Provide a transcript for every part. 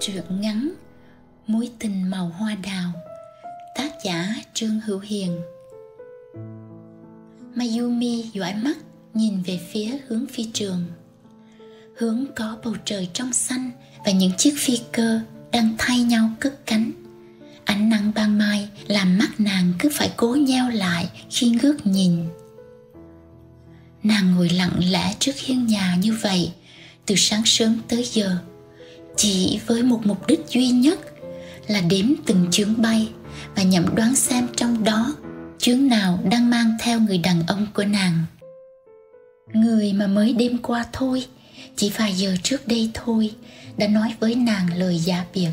Truyện ngắn, Mối tình màu hoa đào, Tác giả Trương Hữu Hiền. Mayumi dõi mắt, nhìn về phía hướng phi trường. Hướng có bầu trời trong xanh Và những chiếc phi cơ đang thay nhau cất cánh. Ánh nắng ban mai làm mắt nàng cứ phải cố nheo lại khi ngước nhìn. Nàng ngồi lặng lẽ trước hiên nhà như vậy, Từ sáng sớm tới giờ chỉ với một mục đích duy nhất là đếm từng chuyến bay và nhẩm đoán xem trong đó chuyến nào đang mang theo người đàn ông của nàng. Người mà mới đêm qua thôi, chỉ vài giờ trước đây thôi, đã nói với nàng lời giả biệt.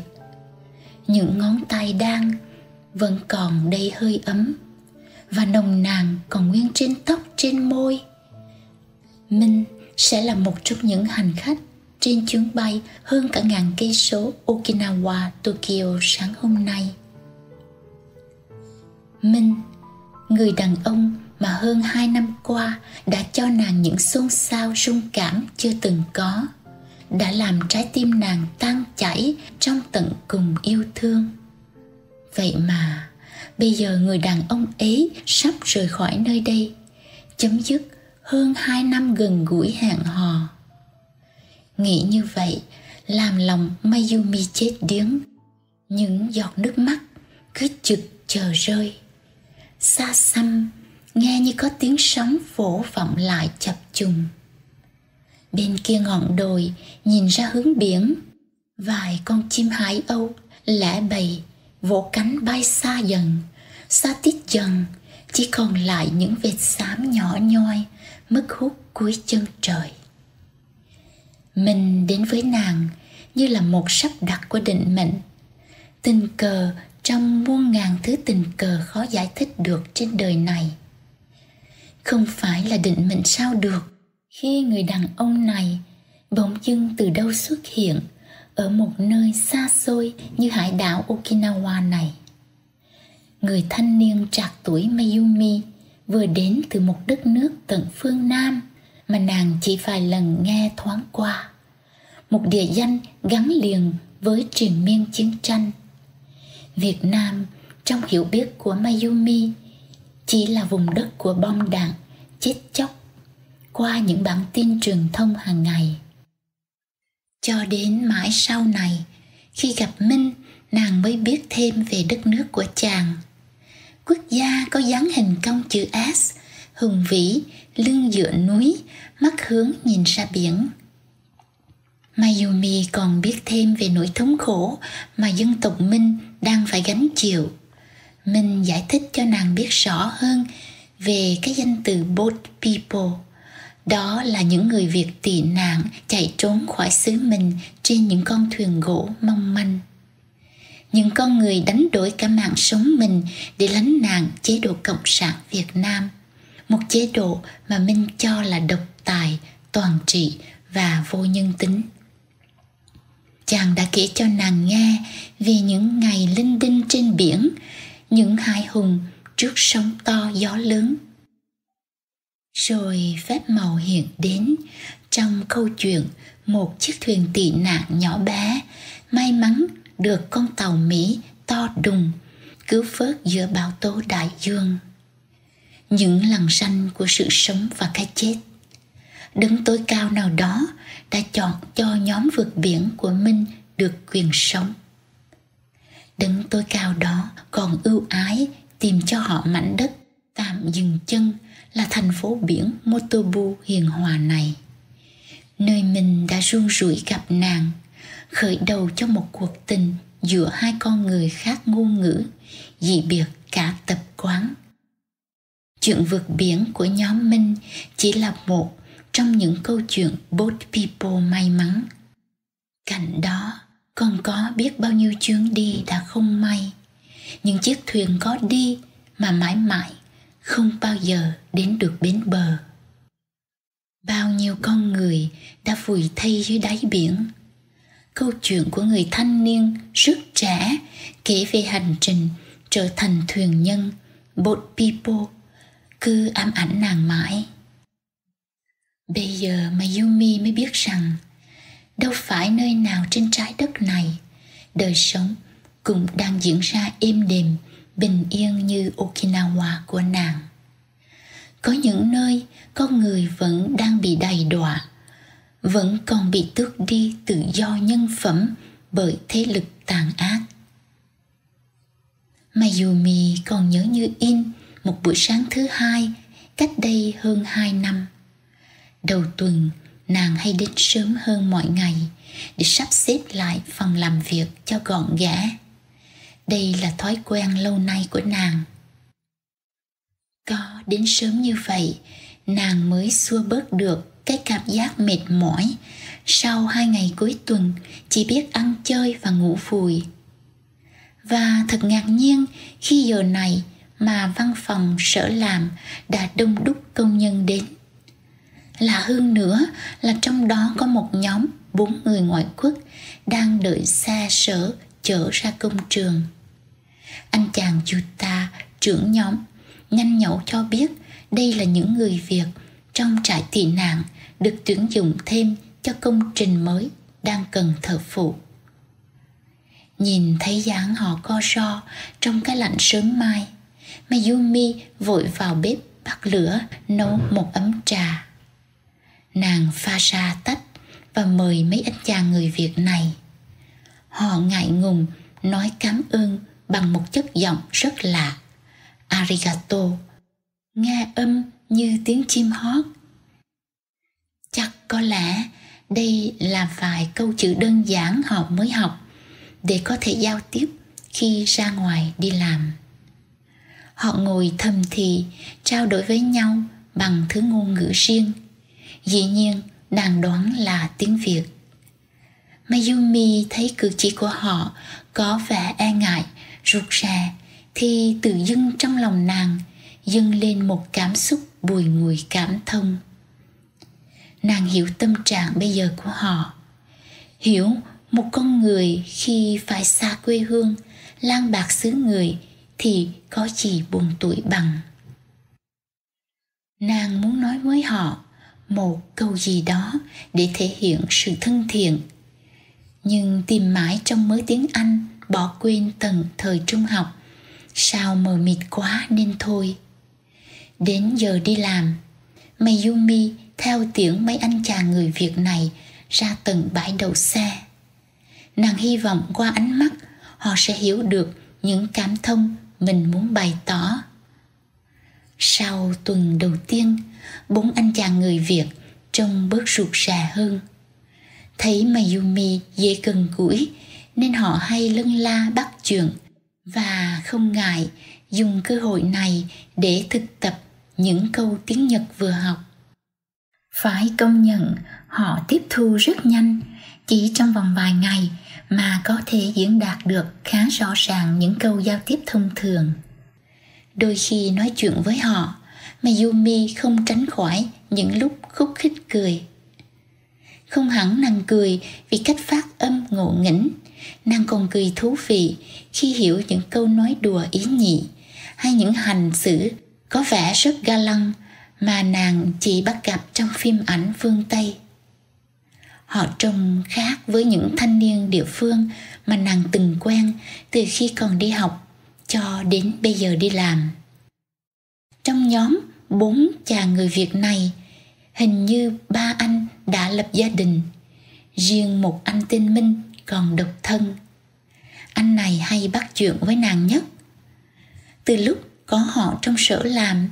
Những ngón tay đang vẫn còn đầy hơi ấm, và nồng nàn còn nguyên trên tóc, trên môi. Minh sẽ là một trong những hành khách trên chuyến bay hơn cả ngàn cây số Okinawa, Tokyo sáng hôm nay. Minh, người đàn ông mà hơn hai năm qua đã cho nàng những xôn xao rung cảm chưa từng có, đã làm trái tim nàng tan chảy trong tận cùng yêu thương. Vậy mà, bây giờ người đàn ông ấy sắp rời khỏi nơi đây, chấm dứt hơn hai năm gần gũi hẹn hò Nghĩ như vậy làm lòng Mayumi chết điếng. Những giọt nước mắt cứ trực chờ rơi. Xa xăm nghe như có tiếng sóng vỗ vọng lại chập trùng. Bên kia ngọn đồi nhìn ra hướng biển, vài con chim hải âu lẻ bầy vỗ cánh bay xa dần, xa tít dần, chỉ còn lại những vệt xám nhỏ nhoi mất hút cuối chân trời mình đến với nàng như là một sắp đặt của định mệnh. Tình cờ trong muôn ngàn thứ tình cờ khó giải thích được trên đời này. Không phải là định mệnh sao được, khi người đàn ông này bỗng dưng từ đâu xuất hiện ở một nơi xa xôi như hải đảo okinawa này. Người thanh niên trạc tuổi mayumi vừa đến từ một đất nước tận phương nam mà nàng chỉ vài lần nghe thoáng qua. Một địa danh gắn liền với triền miên chiến tranh. Việt nam, trong hiểu biết của mayumi, chỉ là vùng đất của bom đạn chết chóc qua những bản tin truyền thông hàng ngày. Cho đến mãi sau này, khi gặp minh, nàng mới biết thêm về đất nước của chàng. Quốc gia có dáng hình cong chữ s, hùng vĩ lưng dựa núi, mắt hướng nhìn ra biển Mayumi còn biết thêm về nỗi thống khổ mà dân tộc Minh đang phải gánh chịu. Minh giải thích cho nàng biết rõ hơn về cái danh từ boat people. Đó là những người Việt tị nạn chạy trốn khỏi xứ mình trên những con thuyền gỗ mong manh. Những con người đánh đổi cả mạng sống mình để lánh nạn chế độ Cộng sản Việt Nam. Một chế độ mà Minh cho là độc tài, toàn trị và vô nhân tính. Chàng đã kể cho nàng nghe về những ngày linh đinh trên biển những hai hùng trước sóng to gió lớn. Rồi phép màu hiện đến trong câu chuyện một chiếc thuyền tị nạn nhỏ bé may mắn được con tàu mỹ to đùng cứu vớt giữa bão tố đại dương những lằn ranh của sự sống và cái chết đứng tối cao nào đó đã chọn cho nhóm vượt biển của mình được quyền sống. Đứng tối cao đó còn ưu ái tìm cho họ mảnh đất tạm dừng chân là thành phố biển Motobu hiền hòa này. Nơi mình đã run rủi gặp nàng, khởi đầu cho một cuộc tình giữa hai con người khác ngôn ngữ, dị biệt cả tập quán. Chuyện vượt biển của nhóm Minh chỉ là một trong những câu chuyện boat people may mắn. Cạnh đó còn có biết bao nhiêu chuyến đi đã không may. Những chiếc thuyền có đi mà mãi mãi không bao giờ đến được bến bờ. Bao nhiêu con người đã vùi thây dưới đáy biển. Câu chuyện của người thanh niên rất trẻ kể về hành trình trở thành thuyền nhân, boat people cứ ám ảnh nàng mãi Bây giờ mà Yumi mới biết rằng đâu phải nơi nào trên trái đất này đời sống cũng đang diễn ra êm đềm, bình yên như Okinawa của nàng. Có những nơi con người vẫn đang bị đầy đọa, vẫn còn bị tước đi tự do nhân phẩm bởi thế lực tàn ác. Mayumi còn nhớ như in một buổi sáng thứ hai cách đây hơn hai năm. Đầu tuần, nàng hay đến sớm hơn mọi ngày để sắp xếp lại phòng làm việc cho gọn gẽ. Đây là thói quen lâu nay của nàng. Có đến sớm như vậy, nàng mới xua bớt được cái cảm giác mệt mỏi sau hai ngày cuối tuần chỉ biết ăn chơi và ngủ phùi. Và thật ngạc nhiên khi giờ này mà văn phòng sở làm đã đông đúc công nhân đến. Lạ hơn nữa là trong đó có một nhóm bốn người ngoại quốc đang đợi xa sở chở ra công trường. Anh chàng Yuta, trưởng nhóm, nhanh nhậu cho biết đây là những người Việt trong trại tị nạn được tuyển dụng thêm cho công trình mới đang cần thợ phụ. Nhìn thấy dáng họ co ro trong cái lạnh sớm mai, Mayumi vội vào bếp bắt lửa nấu một ấm trà. Nàng pha ra tách và mời mấy anh chàng người Việt này. Họ ngại ngùng, nói cảm ơn bằng một chất giọng rất lạ. Arigato. Nghe âm như tiếng chim hót. Chắc có lẽ đây là vài câu chữ đơn giản họ mới học để có thể giao tiếp khi ra ngoài đi làm. Họ ngồi thầm thì trao đổi với nhau bằng thứ ngôn ngữ riêng. Dĩ nhiên, nàng đoán là tiếng Việt. Mayumi thấy cử chỉ của họ có vẻ e ngại, rụt rè, thì tự dưng trong lòng nàng dâng lên một cảm xúc bùi ngùi cảm thông. Nàng hiểu tâm trạng bây giờ của họ, hiểu một con người khi phải xa quê hương, lang bạc xứ người thì có gì buồn tuổi bằng. Nàng muốn nói với họ một câu gì đó để thể hiện sự thân thiện. Nhưng tìm mãi trong mớ tiếng anh, bỏ quên tầng thời trung học, sao mờ mịt quá nên thôi. Đến giờ đi làm, mayumi theo tiếng mấy anh chàng người việt này ra tầng bãi đậu xe. Nàng hy vọng qua ánh mắt, họ sẽ hiểu được những cảm thông mình muốn bày tỏ sau tuần đầu tiên bốn anh chàng người Việt trông bớt ruột rà hơn. Thấy Mayumi dễ gần gũi nên họ hay lân la bắt chuyện và không ngại dùng cơ hội này để thực tập những câu tiếng Nhật vừa học. Phải công nhận họ tiếp thu rất nhanh, chỉ trong vòng vài ngày mà có thể diễn đạt được khá rõ ràng những câu giao tiếp thông thường. Đôi khi nói chuyện với họ, Mayumi không tránh khỏi những lúc khúc khích cười. Không hẳn nàng cười vì cách phát âm ngộ nghĩnh, nàng còn cười thú vị khi hiểu những câu nói đùa ý nhị hay những hành xử có vẻ rất ga lăng mà nàng chỉ bắt gặp trong phim ảnh phương Tây. Họ trông khác với những thanh niên địa phương mà nàng từng quen từ khi còn đi học cho đến bây giờ đi làm. Trong nhóm bốn chàng người Việt này, hình như ba anh đã lập gia đình. Riêng một anh tên Minh còn độc thân. Anh này hay bắt chuyện với nàng nhất. Từ lúc có họ trong sở làm,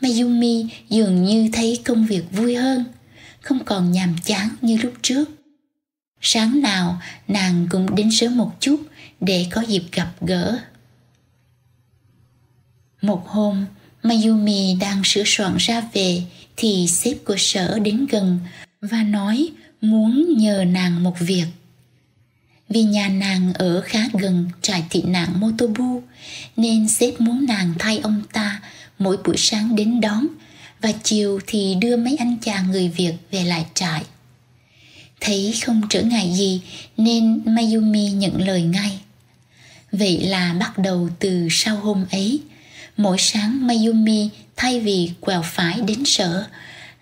Mayumi dường như thấy công việc vui hơn, không còn nhàm chán như lúc trước. Sáng nào nàng cũng đến sớm một chút để có dịp gặp gỡ. Một hôm, Mayumi đang sửa soạn ra về thì sếp của sở đến gần và nói muốn nhờ nàng một việc. Vì nhà nàng ở khá gần trại tị nạn Motobu nên sếp muốn nàng thay ông ta mỗi buổi sáng đến đón và chiều thì đưa mấy anh chàng người Việt về lại trại. Thấy không trở ngại gì nên Mayumi nhận lời ngay. Vậy là bắt đầu từ sau hôm ấy, Mỗi sáng Mayumi thay vì quẹo phải đến sở,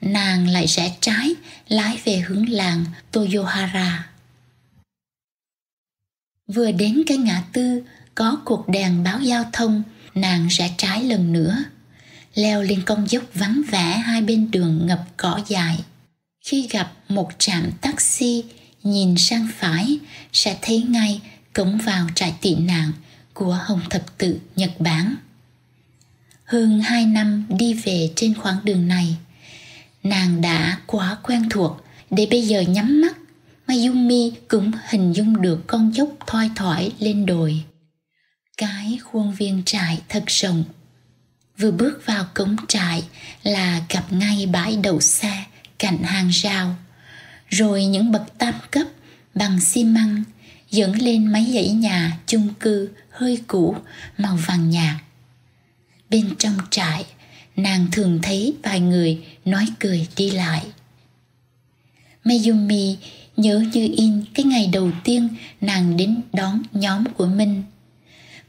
nàng lại rẽ trái lái về hướng làng Toyohara. Vừa đến cái ngã tư có cột đèn báo giao thông, nàng rẽ trái lần nữa. Leo lên con dốc vắng vẻ hai bên đường ngập cỏ dài. Khi gặp một trạm taxi, nhìn sang phải sẽ thấy ngay cổng vào trại tị nạn của Hồng Thập Tự Nhật Bản. Hơn hai năm đi về trên khoảng đường này, nàng đã quá quen thuộc để bây giờ nhắm mắt Mayumi cũng hình dung được con dốc thoi thoải lên đồi. Cái khuôn viên trại thật rộng. Vừa bước vào cổng trại là gặp ngay bãi đậu xe cạnh hàng rào. Rồi những bậc tam cấp bằng xi măng dẫn lên mấy dãy nhà chung cư hơi cũ màu vàng nhạt. Bên trong trại, nàng thường thấy vài người nói cười đi lại. Mayumi nhớ như in cái ngày đầu tiên nàng đến đón nhóm của mình.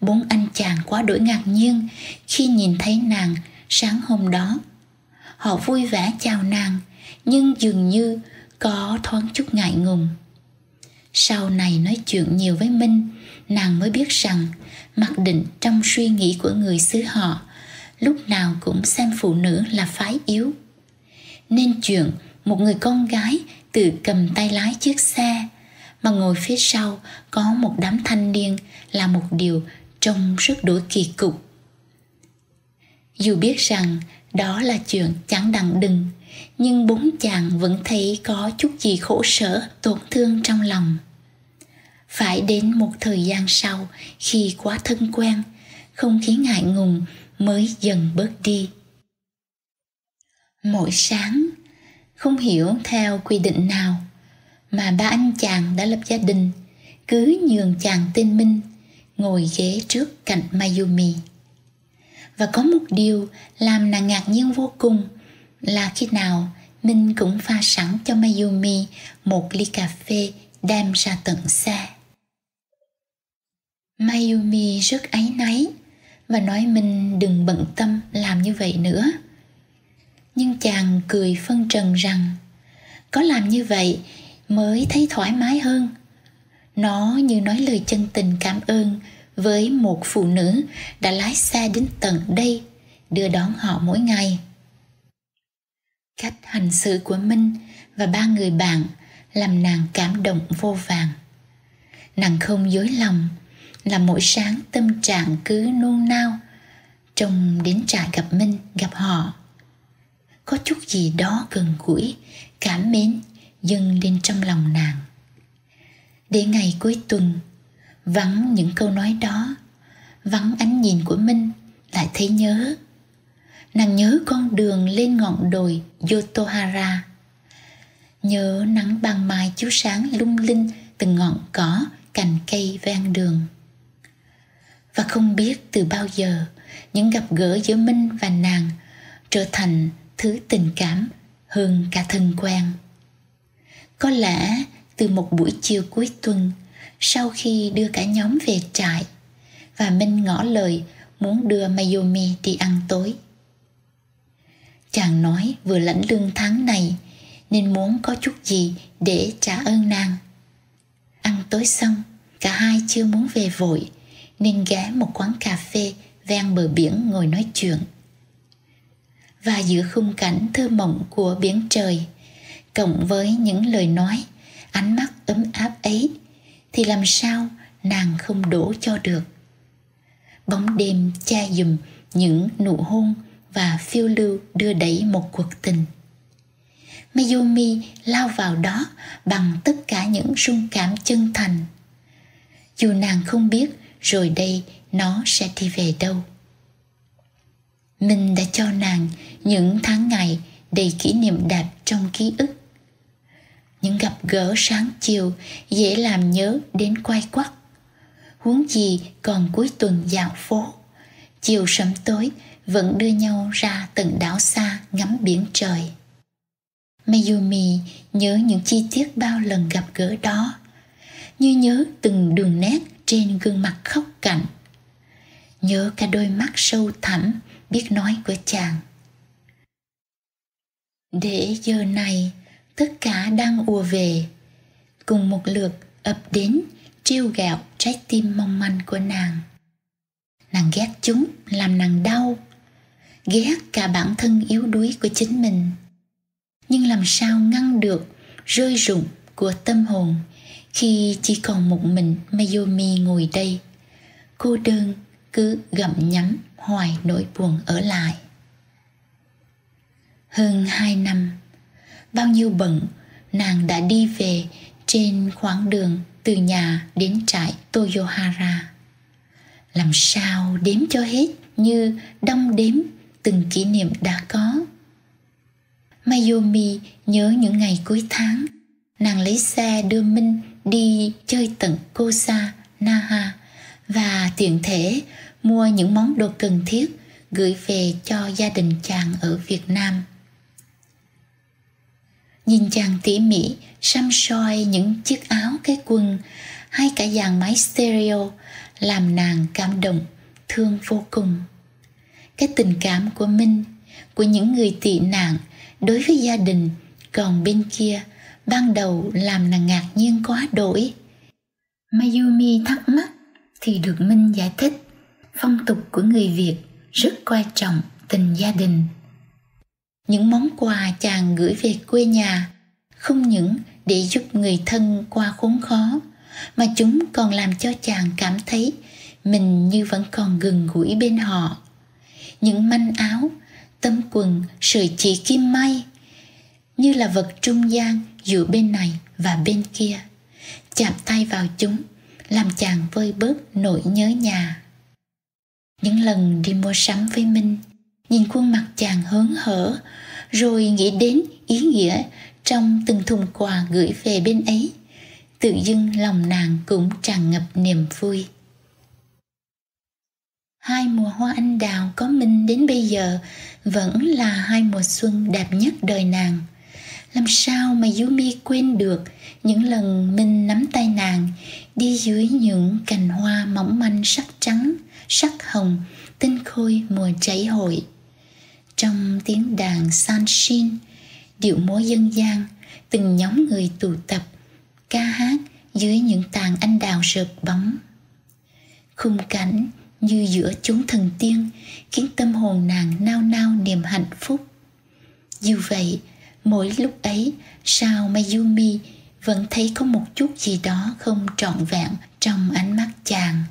Bốn anh chàng quá đổi ngạc nhiên khi nhìn thấy nàng sáng hôm đó. Họ vui vẻ chào nàng, nhưng dường như có thoáng chút ngại ngùng. Sau này nói chuyện nhiều với Minh, nàng mới biết rằng mặc định trong suy nghĩ của người xứ họ lúc nào cũng xem phụ nữ là phái yếu. Nên chuyện một người con gái tự cầm tay lái chiếc xe mà ngồi phía sau có một đám thanh niên là một điều trông rất đổi kỳ cục. Dù biết rằng đó là chuyện chẳng đặng đừng, nhưng bốn chàng vẫn thấy có chút gì khổ sở, tổn thương trong lòng. Phải đến một thời gian sau, khi quá thân quen, không khí ngại ngùng mới dần bớt đi. Mỗi sáng, không hiểu theo quy định nào mà ba anh chàng đã lập gia đình cứ nhường chàng tên Minh ngồi ghế trước cạnh Mayumi. Và có một điều làm nàng ngạc nhiên vô cùng là khi nào Minh cũng pha sẵn cho Mayumi một ly cà phê đem ra tận xa. Mayumi rất áy náy và nói Minh đừng bận tâm làm như vậy nữa nhưng chàng cười phân trần rằng, có làm như vậy mới thấy thoải mái hơn nó như nói lời chân tình cảm ơn với một phụ nữ đã lái xe đến tận đây, đưa đón họ mỗi ngày. Cách hành xử của minh và ba người bạn làm nàng cảm động vô vàng. Nàng không dối lòng, là mỗi sáng tâm trạng cứ nôn nao trông đến trại gặp minh, gặp họ. Có chút gì đó gần gũi, cảm mến dâng lên trong lòng nàng để ngày cuối tuần, vắng những câu nói đó. Vắng ánh nhìn của minh, lại thấy nhớ. Nàng nhớ con đường lên ngọn đồi yotohara. Nhớ nắng ban mai chiếu sáng lung linh từng ngọn cỏ, cành cây ven đường. Và không biết từ bao giờ, những gặp gỡ giữa minh và nàng trở thành thứ tình cảm hơn cả thân quen. Có lẽ từ một buổi chiều cuối tuần, sau khi đưa cả nhóm về trại, và minh ngỏ lời muốn đưa mayumi đi ăn tối. Chàng nói vừa lãnh lương tháng này, nên muốn có chút gì để trả ơn nàng. Ăn tối xong, cả hai chưa muốn về vội, nên ghé một quán cà phê ven bờ biển ngồi nói chuyện. Và giữa khung cảnh thơ mộng của biển trời, cộng với những lời nói ánh mắt ấm áp ấy, thì làm sao nàng không đổ cho được? Bóng đêm che dùm những nụ hôn và phiêu lưu đưa đẩy một cuộc tình. Mayumi lao vào đó bằng tất cả những rung cảm chân thành. Dù nàng không biết rồi đây nó sẽ đi về đâu. Mình đã cho nàng những tháng ngày đầy kỷ niệm đẹp trong ký ức. Những gặp gỡ sáng chiều dễ làm nhớ đến quay quắt. Huống gì còn cuối tuần dạo phố, chiều sớm tối vẫn đưa nhau ra tận đảo xa ngắm biển trời. Mayumi nhớ những chi tiết bao lần gặp gỡ đó, như nhớ từng đường nét trên gương mặt khóc cạnh. Nhớ cả đôi mắt sâu thẳm biết nói của chàng để giờ này tất cả đang ùa về, cùng một lượt ập đến trêu gạo trái tim mong manh của nàng. Nàng ghét chúng, làm nàng đau ghét cả bản thân yếu đuối của chính mình. Nhưng làm sao ngăn được rơi rụng của tâm hồn khi chỉ còn một mình Mayumi ngồi đây, cô đơn cứ gặm nhắm hoài nỗi buồn ở lại. Hơn hai năm bao nhiêu bận nàng đã đi về trên khoảng đường từ nhà đến trại Toyohara. Làm sao đếm cho hết như đong đếm từng kỷ niệm đã có. Mayumi nhớ những ngày cuối tháng, nàng lấy xe đưa Minh đi chơi tận Kosa, Naha và tiện thể mua những món đồ cần thiết gửi về cho gia đình chàng ở Việt Nam. Nhìn chàng tỉ mỉ xăm soi những chiếc áo cái quần hay cả dàn máy stereo làm nàng cảm động, thương vô cùng. Cái tình cảm của Minh, của những người tị nạn đối với gia đình còn bên kia ban đầu làm nàng ngạc nhiên quá đổi. Mayumi thắc mắc thì được Minh giải thích phong tục của người Việt rất quan trọng tình gia đình. Những món quà chàng gửi về quê nhà, không những để giúp người thân qua khốn khó, mà chúng còn làm cho chàng cảm thấy mình như vẫn còn gần gũi bên họ. Những manh áo, tấm quần, sợi chỉ kim may như là vật trung gian giữa bên này và bên kia, chạm tay vào chúng, làm chàng vơi bớt nỗi nhớ nhà. Những lần đi mua sắm với minh nhìn khuôn mặt chàng hớn hở rồi nghĩ đến ý nghĩa trong từng thùng quà gửi về bên ấy. Tự dưng lòng nàng cũng tràn ngập niềm vui. Hai mùa hoa anh đào có minh đến bây giờ vẫn là hai mùa xuân đẹp nhất đời nàng. Làm sao mà Yumi quên được những lần Minh nắm tay nàng đi dưới những cành hoa mỏng manh sắc trắng, sắc hồng, tinh khôi mùa cháy hội. Trong tiếng đàn Sanshin, điệu múa dân gian, từng nhóm người tụ tập, ca hát dưới những tàn anh đào rợp bóng. Khung cảnh như giữa chốn thần tiên khiến tâm hồn nàng nao nao niềm hạnh phúc. Dù vậy, mỗi lúc ấy sao Mayumi vẫn thấy có một chút gì đó không trọn vẹn trong ánh mắt chàng.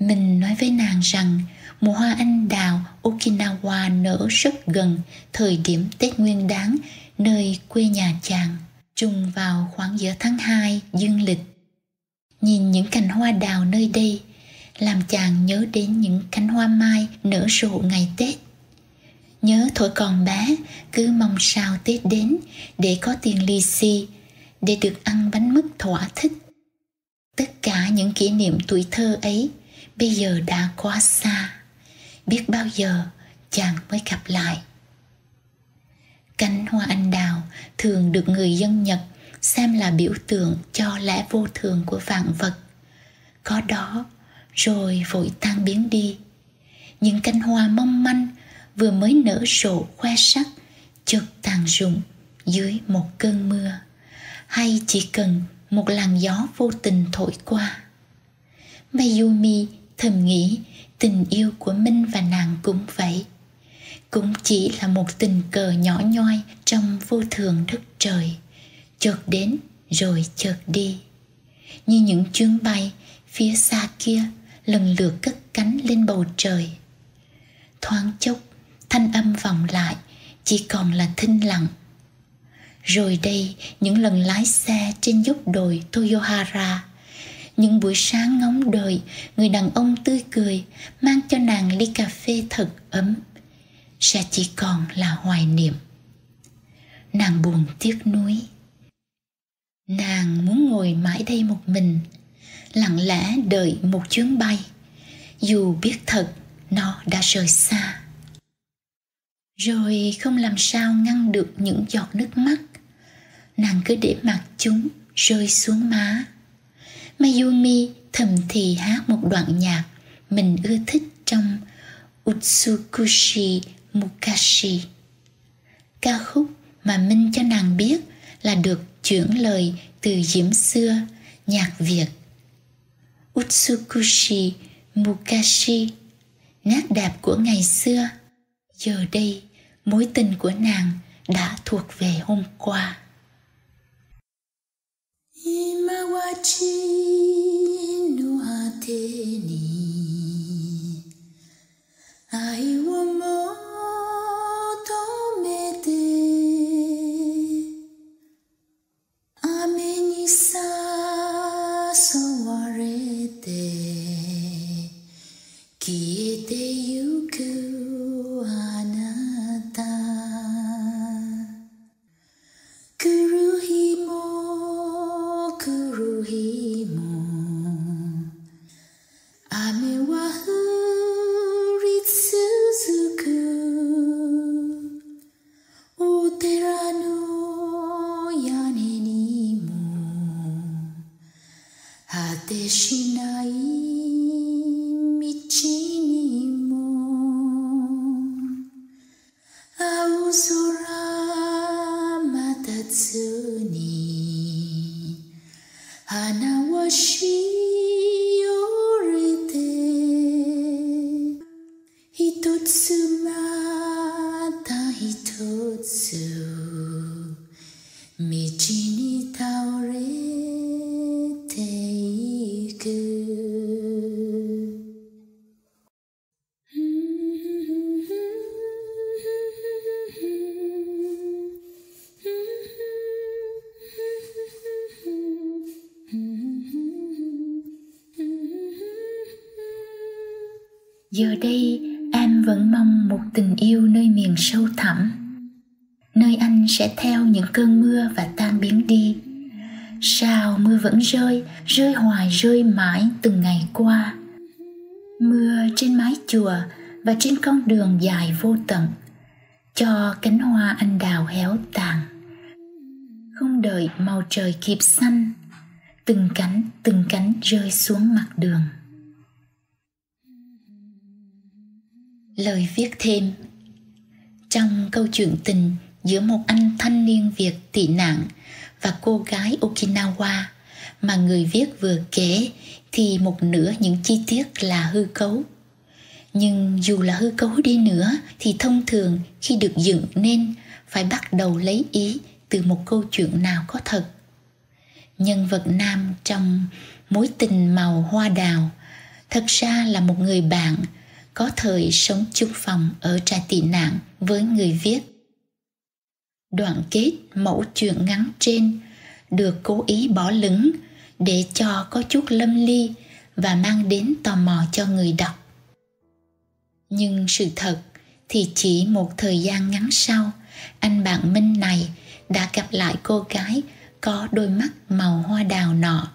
Mình nói với nàng rằng mùa hoa anh đào Okinawa nở rất gần thời điểm Tết Nguyên Đán nơi quê nhà chàng, trùng vào khoảng giữa tháng 2 dương lịch. Nhìn những cành hoa đào nơi đây, làm chàng nhớ đến những cánh hoa mai nở rộ ngày Tết. Nhớ thổi còn bé, cứ mong sao Tết đến để có tiền lì xì, để được ăn bánh mứt thỏa thích. Tất cả những kỷ niệm tuổi thơ ấy bây giờ đã quá xa. Biết bao giờ chàng mới gặp lại. Cánh hoa anh đào thường được người dân Nhật xem là biểu tượng cho lẽ vô thường của vạn vật. Có đó, rồi vội tan biến đi. Những cánh hoa mong manh vừa mới nở rộ khoe sắc, chợt tàn rụng dưới một cơn mưa hay chỉ cần một làn gió vô tình thổi qua. Mayumi thầm nghĩ tình yêu của Minh và nàng cũng vậy. Cũng chỉ là một tình cờ nhỏ nhoi trong vô thường đất trời. Chợt đến, rồi chợt đi. Như những chuyến bay phía xa kia, lần lượt cất cánh lên bầu trời. Thoáng chốc, thanh âm vọng lại, chỉ còn là thinh lặng. Rồi đây, những lần lái xe trên dốc đồi Toyohara những buổi sáng ngóng đợi, người đàn ông tươi cười, mang cho nàng ly cà phê thật ấm. Sẽ chỉ còn là hoài niệm. Nàng buồn tiếc nuối. Nàng muốn ngồi mãi đây một mình, lặng lẽ đợi một chuyến bay. Dù biết thật, nó đã rời xa. Rồi không làm sao ngăn được những giọt nước mắt. Nàng cứ để mặc chúng rơi xuống má mayumi thầm thì hát một đoạn nhạc mình ưa thích trong utsukushi Mukashi. Ca khúc mà Minh cho nàng biết là được chuyển lời từ diễm xưa, nhạc Việt. Utsukushi Mukashi nát đạp của ngày xưa giờ đây mối tình của nàng đã thuộc về hôm qua 今は地の果てに愛を持雨は降 giờ đây, em vẫn mong một tình yêu nơi miền sâu thẳm. Nơi anh sẽ theo những cơn mưa và tan biến đi. Sao mưa vẫn rơi rơi hoài, rơi mãi từng ngày qua? Mưa trên mái chùa và trên con đường dài vô tận, cho cánh hoa anh đào héo tàn. Không đợi màu trời kịp xanh, từng cánh từng cánh rơi xuống mặt đường. Lời viết thêm trong câu chuyện tình giữa một anh thanh niên Việt tị nạn và cô gái Okinawa mà người viết vừa kể, thì một nửa những chi tiết là hư cấu. Nhưng dù là hư cấu đi nữa, thì thông thường khi được dựng nên, phải bắt đầu lấy ý từ một câu chuyện nào có thật. Nhân vật nam trong mối tình màu hoa đào thật ra là một người bạn có thời sống chung phòng ở trại tị nạn với người viết Đoạn kết mẫu chuyện ngắn trên được cố ý bỏ lửng để cho có chút lâm ly và mang đến tò mò cho người đọc. Nhưng sự thật thì chỉ một thời gian ngắn sau, anh bạn Minh này đã gặp lại cô gái có đôi mắt màu hoa đào nọ.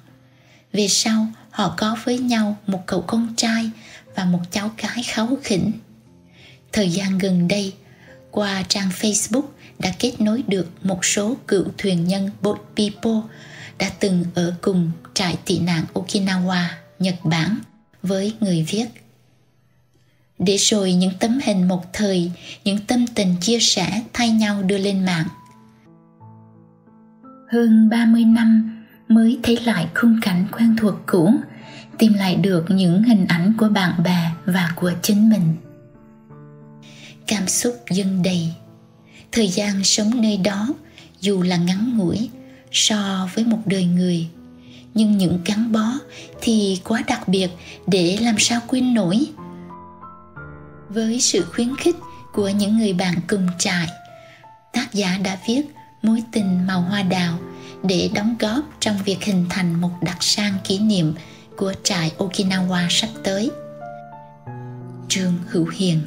Về sau, họ có với nhau một cậu con trai và một cháu gái kháu khỉnh. Thời gian gần đây, qua trang Facebook đã kết nối được một số cựu thuyền nhân Boat People đã từng ở cùng trại tị nạn Okinawa, Nhật Bản với người viết. Để rồi những tấm hình một thời, những tâm tình chia sẻ thay nhau đưa lên mạng. Hơn 30 năm mới thấy lại khung cảnh quen thuộc cũ, tìm lại được những hình ảnh của bạn bè và của chính mình. Cảm xúc dâng đầy. Thời gian sống nơi đó, dù là ngắn ngủi, so với một đời người. Nhưng những gắn bó thì quá đặc biệt để làm sao quên nổi. Với sự khuyến khích của những người bạn cùng trại, tác giả đã viết mối tình màu hoa đào để đóng góp trong việc hình thành một đặc sản kỷ niệm của trại Okinawa sắp tới. Trương Hữu Hiền